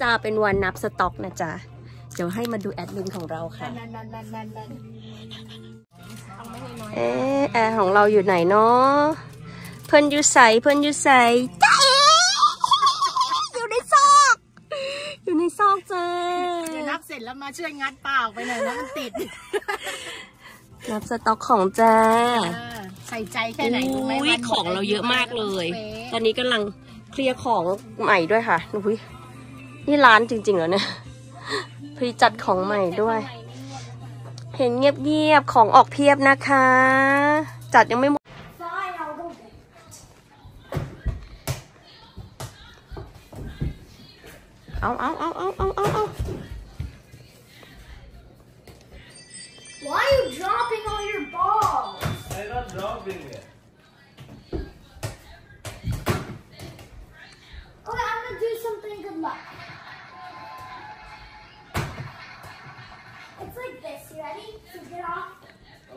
จะเป็นวันนับสต็อกนะจ๊ะ เดี๋ยวให้มาดูแอดมินของเราค่ะนั่นนั่นนั่นนั่นนั่นเอ๊ะแอร์ของเราอยู่ไหนเนาะเพื่อนอยู่ใสเพื่อนอยู่ใสจ้าเอ๋อยู่ในซอก อยู่ในซอกเจ้เดี๋ยวนับเสร็จแล้วมาช่วยงัดเปล่าไปหน่อยนะมันติด นับสต็อกของจ้าเออใส่ใจแค่ไหนรู้ไหมอุ้ยวันหมดของเราเยอะมากเลยป๊ะตอนนี้กำลังเคลียร์ของใหม่ด้วยค่ะอุ้ย นี่ร้านจริงๆเหรอเนี่ยพี่จัดของใหม่ด้วย เห็นเงียบๆ ของออกเพียบนะคะ จัดยังไม่หมด เอาเอาเอาเอาเอาเอา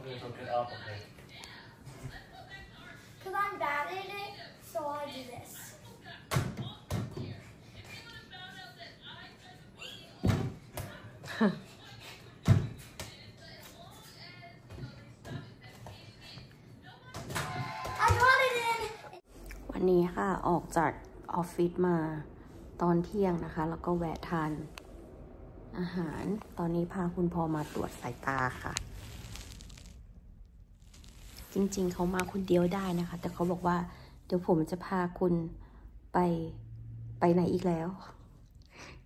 Okay, so get up, okay. Because I'm bad at it, so I do this. วันนี้ค่ะ ออกจากออฟฟิศมาตอนเที่ยงนะคะ แล้วก็แวะทานอาหาร ตอนนี้พาคุณพ่อมาตรวจสายตาค่ะ จริงๆ เขามาคนเดียวได้นะคะ แต่เขาบอกว่า เดี๋ยวผมจะพาคุณไปไปไหนอีกแล้ว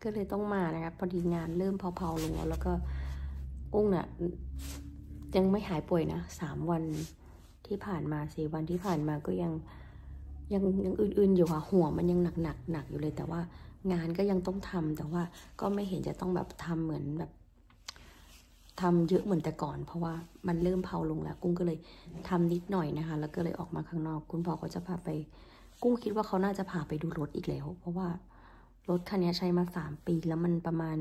ก็เลยต้องมานะคะพอดีงานเริ่มเผาๆลงแล้วแล้วก็กุ้งน่ะยังไม่หายป่วยนะสามวันที่ผ่านมาสี่วันที่ผ่านมาก็ยังยังยังอื่นๆอยู่ค่ะหัวมันยังหนักหนักหนักอยู่เลย แต่ว่างานก็ยังต้องทำแต่ว่าก็ไม่เห็นจะต้องแบบทำเหมือนแบบ ทำเยอะเหมือนแต่ก่อน เพราะว่ามันเริ่มเผาลงแล้ว กุ้งก็เลยทำนิดหน่อยนะคะ แล้วก็เลยออกมาข้างนอก คุณพ่อก็จะพาไป กุ้งคิดว่าเขาน่าจะพาไปดูรถอีกแล้ว เพราะว่ารถคันนี้ใช้มาสามปีแล้วมันประมาณ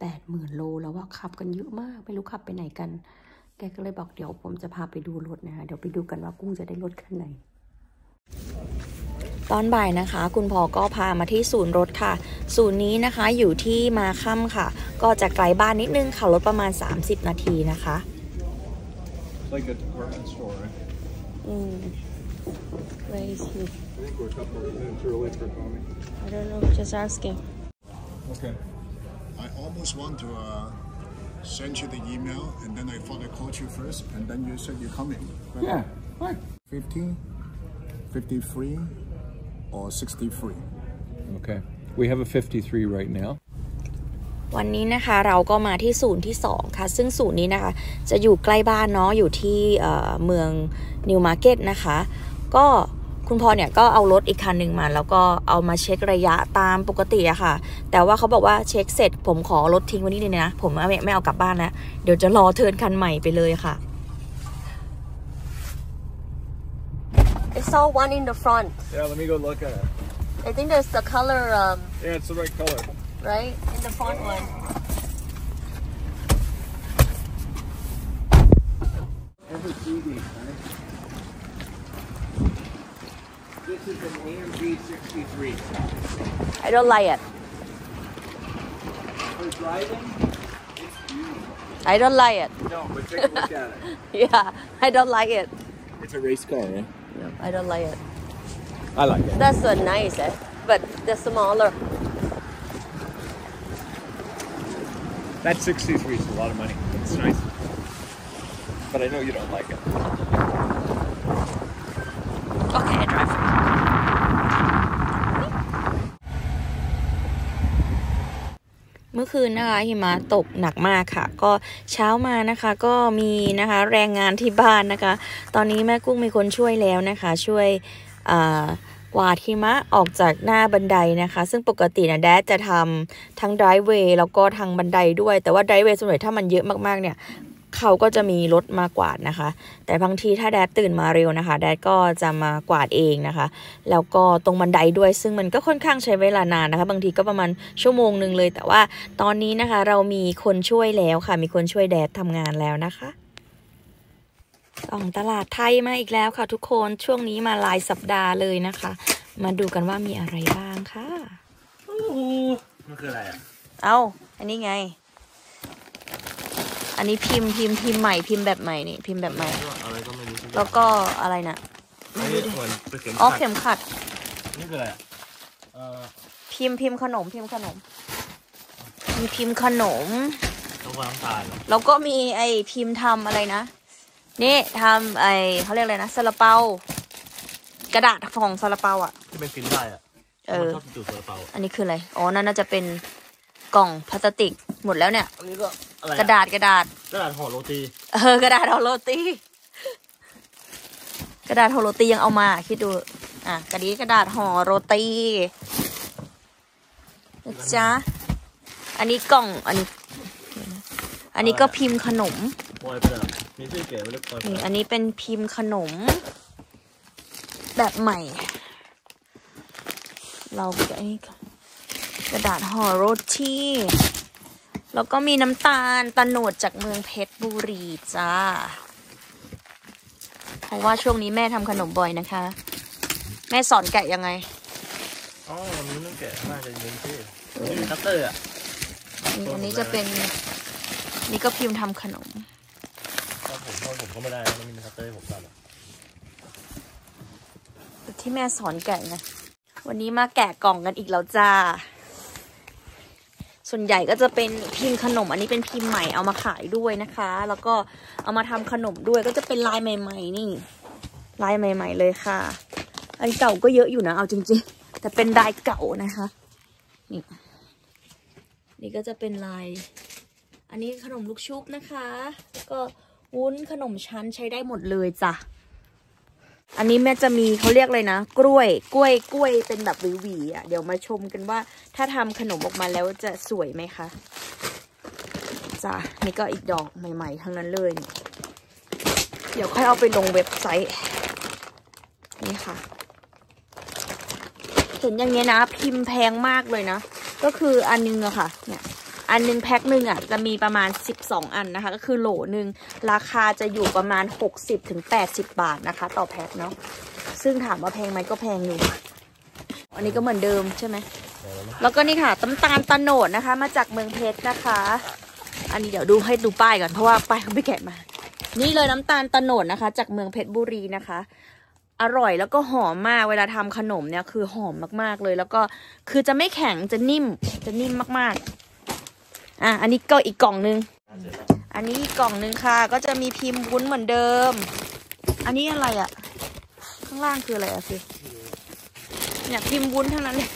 แปดหมื่นโลแล้วว่าขับกันเยอะมากไม่รู้ขับไปไหนกัน แกก็เลยบอกเดี๋ยวผมจะพาไปดูรถนะคะเดี๋ยวไปดูกันว่ากุ้งจะได้รถคันไหน ตอนบ่ายนะคะ คุณพ่อก็พามาที่ศูนย์รถค่ะ ศูนย์นี้นะคะอยู่ที่มาค่ำค่ะ ก็จะไกลบ้านนิดนึงค่ะรถประมาณ 30 นาทีนะคะ It's like a department store, right? อืม Where is he I think we're a couple of minutes early for coffee. I don't know just asking Okay. I almost want to uh, send you the email, and then I thought I called you first, and then you said you're coming. right? Yeah, fine. 50, 53, or 63. Okay. We have a 53 right now. วันนี้นะคะเราก็มาที่ศูนย์ที่ 2 ค่ะ ซึ่งศูนย์นี้นะคะจะอยู่ใกล้บ้านเนาะอยู่ที่เอ่อเมืองนิวมาร์เก็ตนะคะ ก็คุณพ่อเนี่ยก็เอารถอีกคันหนึ่งมา แล้วก็เอามาเช็คระยะตามปกติอะค่ะ แต่ว่าเขาบอกว่าเช็คเสร็จ ผมขอรถทิ้งไว้นี่เลยนะ ผมไม่ไม่เอากลับบ้านนะ เดี๋ยวจะรอเทิร์นคันใหม่ไปเลยค่ะ I saw one in the front Yeah, let me go look at it. I think there's the color um, Yeah, it's the right color. right in the front one Never see these, right? This is an AMG 63. I don't like it For driving, it's beautiful. I don't like it No, but take a look at it. yeah I don't like it It's a race car, right? No, I don't like it. I like it. That's so nice, eh? But they're smaller. That 63 is a lot of money. It's nice. But I know you don't like it. อคืนนะคะหิมะตกหนักมากค่ะ ก็เช้ามานะคะก็มีนะคะแรงงานที่บ้านนะคะ ตอนนี้แม่กุ้งมีคนช่วยแล้วนะคะ ช่วยอ่ากวาดหิมะออกจากหน้าบันไดนะคะ ซึ่งปกตินะแดดจะทำทั้งไดรเวย์แล้วก็ทางบันไดด้วย แต่ว่าไดรเวย์ส่วนใหญ่ถ้ามันเยอะมากๆเนี่ย เขาก็จะมีรถมากวาดนะคะ แต่บางทีถ้าแดดตื่นมาเร็วนะคะ แดดก็จะมากวาดเองนะคะ แล้วก็ตรงบันไดด้วย ซึ่งมันก็ค่อนข้างใช้เวลานานนะคะ บางทีก็ประมาณชั่วโมงหนึ่งเลย แต่ว่าตอนนี้นะคะเรามีคนช่วยแล้วค่ะ มีคนช่วยแดดทำงานแล้วนะคะส่องตลาดไทยมาอีกแล้วค่ะทุกคนช่วงนี้มาหลายสัปดาห์เลยนะคะ มาดูกันว่ามีอะไรบ้างค่ะมันคืออะไรอะ เอ้าอันนี้ไง อันนี้พิมพ์พิมพ์พิมพ์ใหม่พิมพ์แบบใหม่นี่พิมพ์แบบใหม่ อะไรก็ไม่รู้สักอย่างแล้วก็อะไรนะอันนี้เหมือนเป็นเข็มอ๋อขัดเข็มขัด นี่คืออะไรอะเอ่อพิมพ์พิมพ์ขนมพิมพ์ขนม มีพิมพ์ขนม ต้องวางน้ำตาลเหรอแล้วก็มีไอพิมพ์ทำอะไรนะ นี่ทำไอเขาเรียกอะไรนะซาลาเปา กระดาษของซาลาเปาอะ ที่เป็นฟินได้อะเออ มันชอบจุดซาลาเปาอันนี้คืออะไร อ๋อ นั่นน่าจะเป็นกล่องพลาสติกหมดแล้วเนี่ย อันนี้ก็ อะไรกระดาษกระดาษ กระดาษห่อโรตี เออกระดาษห่อโรตี กระดาษห่อโรตียังเอามา คิดดู อะกระดีกระดาษห่อโรตีนะจ๊ะอันนี้กล่องอันนี้ อันนี้ก็พิมพ์ขนมปล่อยไปเลยมีชื่อเก๋ไว้เรียกปล่อยไปนี่อันนี้เป็นพิมพ์ขนม แบบใหม่ เราก็อันนี้กระดาษห่อโรตี แล้วก็มีน้ำตาลตะโนดจากเมืองเพชรบุรีจ้า เพราะว่าช่วงนี้แม่ทำขนมบ่อยนะคะ แม่สอนแกะยังไง อ๋อมันไม่ต้องแกะน่าจะยิงที่นี่มีคัตเตอร์อะนี่อันนี้จะเป็นนี่ก็พิมพ์ทำขนมถ้าผมถ้าผมก็ไม่ได้นะมันมีคัตเตอร์ให้ผมตัดอะที่แม่สอนแกะไงวันนี้มาแกะกล่องกันอีกแล้วจ้า ส่วนใหญ่ก็จะเป็นพิมพ์ขนม อันนี้เป็นพิมพ์ใหม่เอามาขายด้วยนะคะ แล้วก็เอามาทำขนมด้วยก็จะเป็นลายใหม่ ๆ นี่ ลายใหม่ ๆ เลยค่ะ อันเก่าก็เยอะอยู่นะ เอาจริง ๆ แต่เป็นลายเก่านะคะ นี่ นี่ก็จะเป็นลาย อันนี้ขนมลูกชุบนะคะ แล้วก็วุ้นขนมชั้นใช้ได้หมดเลยจ้ะ อันนี้แม่จะมีเขาเรียกเลยนะ กล้วย กล้วย กล้วยเป็นแบบหวีๆอะ เดี๋ยวมาชมกันว่า ถ้าทำขนมออกมาแล้วจะสวยไหมคะจ้ะนี่ก็อีกดอกใหม่ ๆ ทั้งนั้นเลยนี่เดี๋ยวค่อยเอาไปลงเว็บไซต์ นี่ค่ะ เห็นอย่างเงี้ยนะ พิมพ์แพงมากเลยนะ ก็คืออันนึงอะค่ะ เนี่ย อันนึงแพ็คหนึ่งอะจะมีประมาณ 12 อันนะคะ ก็คือโหลหนึ่งราคาจะอยู่ประมาณ 60ถึง80 บาทนะคะ ต่อแพ็คเนาะซึ่งถามว่าแพงไหมก็แพงอยู่ อันนี้ก็เหมือนเดิมใช่ไหม แล้วก็นี่ค่ะน้ำตาลตะโนดนะคะ มาจากเมืองเพชรนะคะ อันนี้เดี๋ยวดูให้ดูป้ายก่อนเพราะว่าป้ายเขาไม่แกะมา นี่เลยน้ำตาลตะโนดนะคะ จากเมืองเพชรบุรีนะคะ อร่อยแล้วก็หอมมากเวลาทำขนมเนี่ยคือหอมมากๆเลย แล้วก็คือจะไม่แข็งจะนิ่มจะนิ่มมากๆ อะอันนี้ก็อีกกล่องนึง อันนี้อีกกล่องนึงค่ะ ก็จะมีพิมพ์วุ้นเหมือนเดิม อันนี้อะไรอะข้างล่างคืออะไรอะพี่เนี่ยพิมพ์วุ้นทั้งนั้นเลย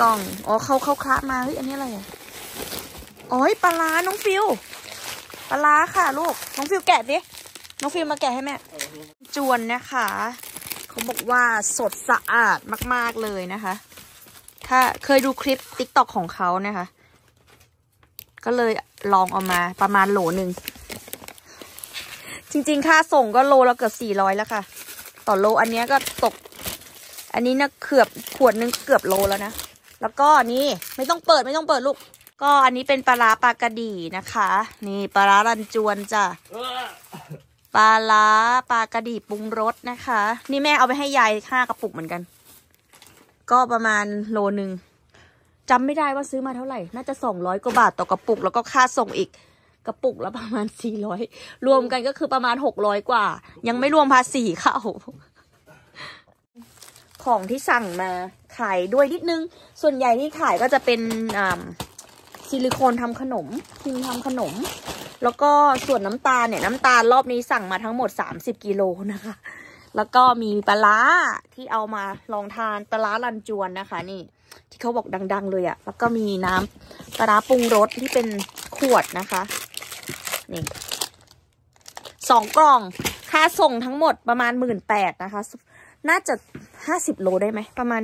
กล่องอ๋อเขาเขาคละมาเฮ้ยอันนี้อะไรอะอ๋อปลาร้าน้องฟิวปลาร้าค่ะลูก น้องฟิวแกะดิน้องฟิวมาแกะให้แม่ จวนนะคะ เขาบอกว่าสดสะอาดมาก ๆ เลยนะคะ ถ้าเคยดูคลิปติ๊กต็อกของเขานะคะ ก็เลยลองเอามาประมาณโหลหนึ่ง จริง ๆ ค่าส่งก็โลละเกือบสี่ร้อยแล้วค่ะ ต่อโลอันนี้ก็ตก อันนี้นะเกือบขวดนึงเกือบโลแล้วนะ แล้วก็นี่ไม่ต้องเปิดไม่ต้องเปิดลูก ก็อันนี้เป็นปลาร้าปลากระดีนะคะ นี่ปลาร้ารันจวนจ้ะปลาล้าปลากระดีปรุงรสนะคะ นี่แม่เอาไปให้ยายห้ากระปุกเหมือนกัน ก็ประมาณโลหนึ่งจำไม่ได้ว่าซื้อมาเท่าไหร่ น่าจะสองร้อยกว่าบาทต่อกระปุก แล้วก็ค่าส่งอีกกระปุกละประมาณสี่ร้อยรวมกันก็คือประมาณหกร้อยกว่า ยังไม่รวมภาษีเข้า ของที่สั่งมาขายด้วยนิดนึง ส่วนใหญ่ที่ขายก็จะเป็นอ่าซิลิโคนทำขนมพิมพ์ทำขนม แล้วก็ส่วนน้ำตาลเนี่ยน้ำตาลรอบนี้สั่งมาทั้งหมด30กิโลนะคะ แล้วก็มีปลาที่เอามาลองทานปลาลันจวนนะคะ นี่ ที่เขาบอกดัง ๆ เลยอะแล้วก็มีน้ำปลาปรุงรสที่เป็นขวดนะคะนี่สองกล่องค่าส่งทั้งหมดประมาณหมื่นแปดนะคะ น่าจะห้าสิบโลได้ไหมประมาณ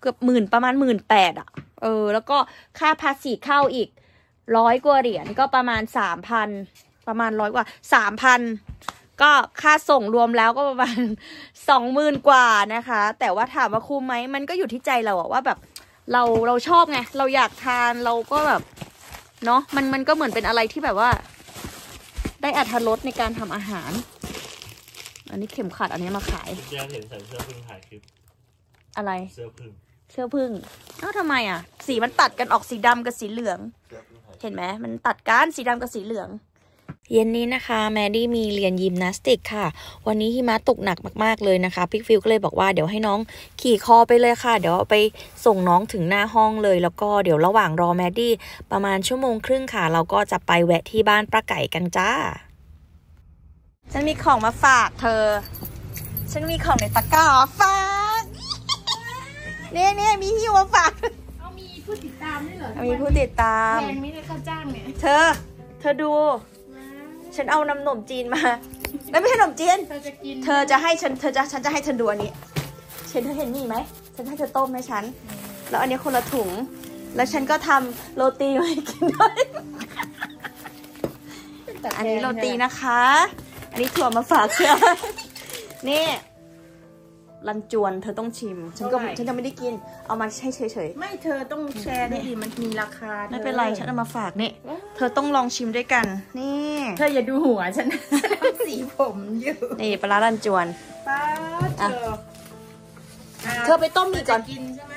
เกือบหมื่นประมาณหมื่นแปดอะ เออ แล้วก็ค่าภาษีเข้าอีกร้อยกว่าเหรียญก็ประมาณสามพันประมาณร้อยกว่าสามพัน ก็ค่าส่งรวมแล้วก็ประมาณสองหมื่นกว่านะคะ แต่ว่าถามว่าคุ้มไหมมันก็อยู่ที่ใจเราอะว่าแบบเราเราชอบไง เราอยากทานเราก็แบบเนาะมันมันก็เหมือนเป็นอะไรที่แบบว่า ได้อัธรสในการทำอาหาร อันนี้เข็มขัดอันนี้มาขายแจนเห็นใส่เสื้อพึ่งถ่ายคลิปอะไรเสื้อพึ่งเชื่อพึ่งเอ้าทำไมอะ สีมันตัดกันออกสีดำกับสีเหลือง เห็นไหมมันตัดกันสีดำกับสีเหลือง เย็นนี้นะคะ แมดดี้มีเรียนยิมนาสติกค่ะ วันนี้หิมะตกหนักมากๆเลยนะคะพี่ฟิลด์ก็เลยบอกว่าเดี๋ยวให้น้องขี่คอไปเลยค่ะ เดี๋ยวเอาไปส่งน้องถึงหน้าห้องเลย แล้วก็เดี๋ยวระหว่างรอแมดดี้ประมาณชั่วโมงครึ่งค่ะ เราก็จะไปแวะที่บ้านป้าไก่กันจ้า ฉันมีของมาฝากเธอ ฉันมีของในตะกร้าฝากเนี่ยเนี่ยมีหิ้วมาฝากเอามีผู้ติดตามด้วยเหรอมีผู้ติดตามแพงไม่ได้ค่าจ้างเนี่ยเธอ เธอดู ฉันเอาน้ำหนมจีนมา แล้วไม่ใช่ขนมจีน เธอจะกิน เธอจะให้ฉัน เธอจะ ฉันจะให้เธอดูอันนี้เห็นเธอเห็นนี่ไหม ฉันให้เธอต้มให้ฉัน แล้วอันนี้คนละถุง แล้วฉันก็ทำโรตีมาให้กินด้วยอันนี้โรตีนะคะ อันนี้ถั่วมาฝากเชื่อนี่ รันจวนเธอต้องชิม ฉันก็ฉันยังไม่ได้กิน เอามาให้เฉยไม่เธอต้องแชร์ด้วยดิมันมีราคาๆ ไม่เป็นไร ฉันเอามาฝากนี่ เธอต้องลองชิมด้วยกัน นี่ เธออย่าดูหัวฉัน สีผมอยู่นี่ปลาร้ารันจวน ป้าเธอเธอไปต้มอีกก่อนกินใช่ไหม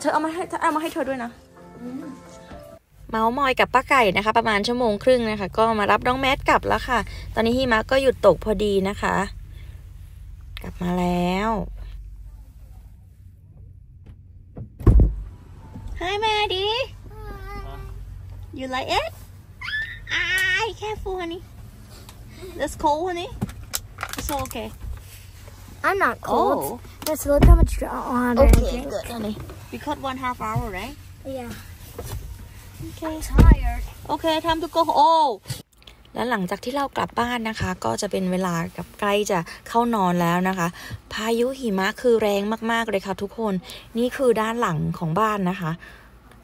เธอเอามาให้เธอเอามาให้เธอด้วยนะเมาส์มอยกับป้าไก่นะคะ ประมาณชั่วโมงครึ่งนะคะ ก็มารับน้องแมทกลับแล้วค่ะ ตอนนี้หิมะก็หยุดตกพอดีนะคะ กลับมาแล้ว Hi Maddie You like it? Ah, careful honey That's cold honey It's okay I'm not cold. Oh Let's look how much water. Okay good honey Because one half hour right Yeah. Okay Tired. โอเค time to go home แล้วหลังจากที่เรากลับบ้านนะคะ ก็จะเป็นเวลากับใกล้จะเข้านอนแล้วนะคะ พายุหิมะคือแรงมากๆเลยค่ะทุกคนนี่คือด้านหลังของบ้านนะคะ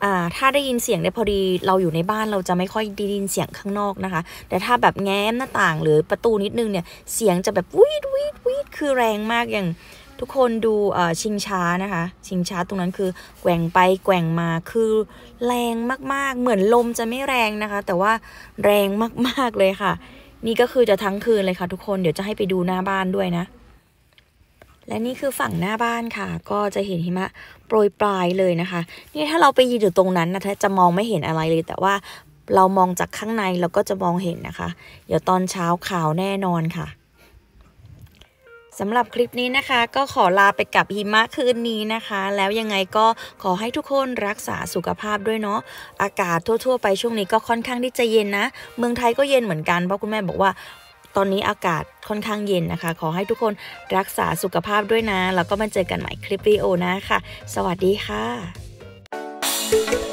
อ่าถ้าได้ยินเสียงเนี่ยพอดีเราอยู่ในบ้านเราจะไม่ค่อยได้ยินเสียงข้างนอกนะคะ แต่ถ้าแบบแง้มหน้าต่างหรือประตูนิดนึงเนี่ยเสียงจะแบบวีดวีดวีดคือแรงมากอย่าง ทุกคนดูชิงช้านะคะ ชิงช้าตรงนั้นคือแกว่งไปแกว่งมาคือแรงมากๆ เหมือนลมจะไม่แรงนะคะ แต่ว่าแรงมากๆเลยค่ะ นี่ก็คือจะทั้งคืนเลยค่ะ ทุกคนเดี๋ยวจะให้ไปดูหน้าบ้านด้วยนะ และนี่คือฝั่งหน้าบ้านค่ะ ก็จะเห็นหิมะโปรยปลายเลยนะคะ นี่ถ้าเราไปยืนอยู่ตรงนั้นนะถ้าจะมองไม่เห็นอะไรเลย แต่ว่าเรามองจากข้างในเราก็จะมองเห็นนะคะ เดี๋ยวตอนเช้าขาวแน่นอนค่ะ สำหรับคลิปนี้นะคะ ก็ขอลาไปกับหิมะคืนนี้นะคะ แล้วยังไงก็ขอให้ทุกคนรักษาสุขภาพด้วยเนาะอากาศทั่ว ๆ ไปช่วงนี้ก็ค่อนข้างที่จะเย็นนะ เมืองไทยก็เย็นเหมือนกันเพราะคุณแม่บอกว่าตอนนี้อากาศค่อนข้างเย็นนะคะ ขอให้ทุกคนรักษาสุขภาพด้วยนะ แล้วก็มาเจอกันใหม่คลิปวิดีโอนะค่ะสวัสดีค่ะ